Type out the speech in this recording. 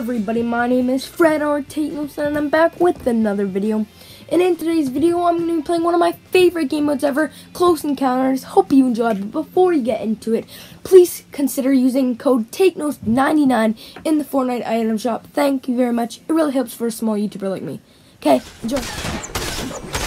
everybody, my name is Fred R. Tate and I'm back with another video. And in today's video, I'm going to be playing one of my favorite game modes ever, Close Encounters. Hope you enjoy, but before you get into it, please consider using code TakeNotes99 in the Fortnite item shop. Thank you very much. It really helps for a small YouTuber like me. Okay, enjoy.